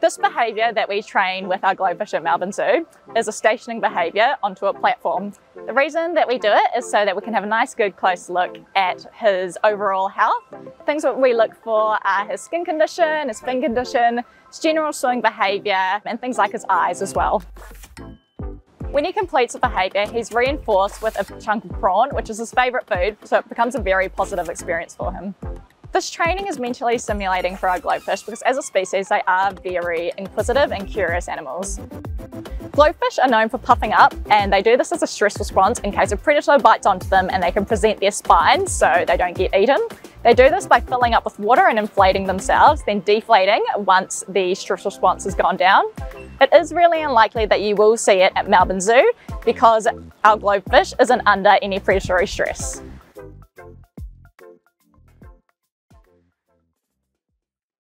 This behaviour that we train with our globefish at Melbourne Zoo is a stationing behaviour onto a platform. The reason that we do it is so that we can have a nice good close look at his overall health. Things that we look for are his skin condition, his fin condition, his general swimming behaviour and things like his eyes as well. When he completes a behaviour, he's reinforced with a chunk of prawn, which is his favourite food, so it becomes a very positive experience for him. This training is mentally stimulating for our globefish because as a species they are very inquisitive and curious animals. Globefish are known for puffing up and they do this as a stress response in case a predator bites onto them and they can present their spines so they don't get eaten. They do this by filling up with water and inflating themselves, then deflating once the stress response has gone down. It is really unlikely that you will see it at Melbourne Zoo because our globefish isn't under any predatory stress.